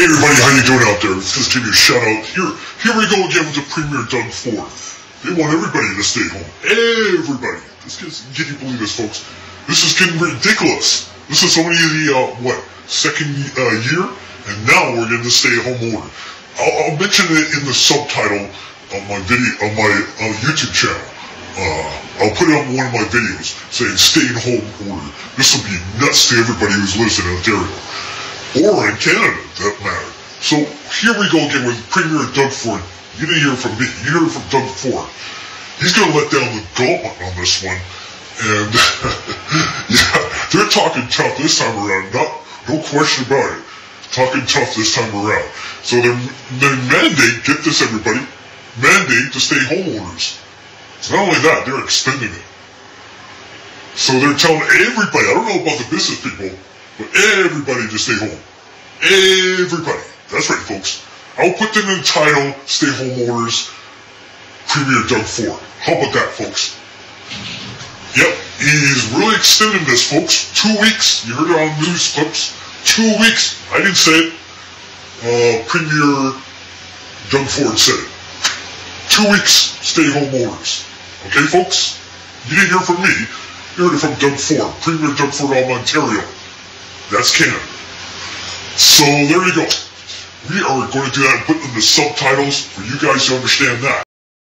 Hey everybody, how you doing out there? Just give you a shout out. Here, here we go again with the Premier Doug Ford. They want everybody to stay home. Everybody. This gets, can you believe this, folks? This is getting ridiculous. This is only the, uh, what, second uh, year? And now we're getting the stay-at-home order. I'll, I'll, mention it in the subtitle of my video, of my uh, YouTube channel. Uh, I'll put it on one of my videos saying stay-at-home order. This will be nuts to everybody who's listening in Ontario or in Canada, that matter. So here we go again with Premier Doug Ford. You didn't hear from me. You heard from Doug Ford. He's going to let down the gauntlet on this one. And yeah, they're talking tough this time around. Not, no question about it. Talking tough this time around. So they they mandate, get this everybody, mandate to stay home orders. Not only that, they're extending it. So they're telling everybody, I don't know about the business people, everybody to stay home. Everybody. That's right, folks. I'll put them in the title, Stay Home Orders, Premier Doug Ford. How about that, folks? Yep, he's really extending this, folks. Two weeks. You heard it on news clips. Two weeks. I didn't say it. Uh, Premier Doug Ford said it. Two weeks, stay home orders. Okay, folks? You didn't hear from me. You heard it from Doug Ford, Premier Doug Ford of Ontario. That's canon. So there you go. We are going to do that and put in the subtitles for you guys to understand that.